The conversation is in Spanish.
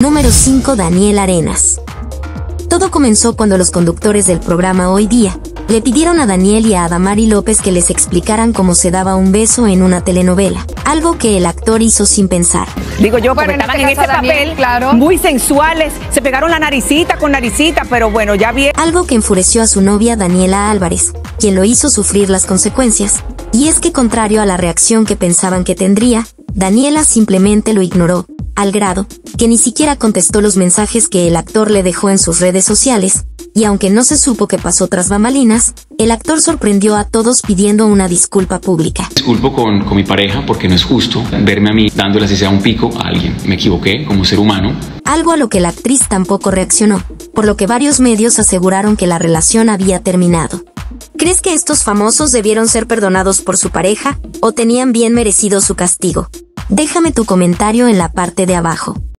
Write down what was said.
Número 5. Daniel Arenas. Todo comenzó cuando los conductores del programa Hoy Día le pidieron a Daniel y a Adamari López que les explicaran cómo se daba un beso en una telenovela, algo que el actor hizo sin pensar. Digo yo, porque Bueno, en estaban este en ese Daniel, papel claro. muy sensuales, se pegaron la naricita con naricita, pero bueno, ya vi. Algo que enfureció a su novia Daniela Álvarez, quien lo hizo sufrir las consecuencias. Y es que contrario a la reacción que pensaban que tendría, Daniela simplemente lo ignoró, al grado que ni siquiera contestó los mensajes que el actor le dejó en sus redes sociales, y aunque no se supo qué pasó tras bambalinas, el actor sorprendió a todos pidiendo una disculpa pública. Disculpo con, con mi pareja porque no es justo verme a mí dándole así sea un pico a alguien. Me equivoqué como ser humano. algo a lo que la actriz tampoco reaccionó, por lo que varios medios aseguraron que la relación había terminado. ¿Crees que estos famosos debieron ser perdonados por su pareja o tenían bien merecido su castigo? Déjame tu comentario en la parte de abajo.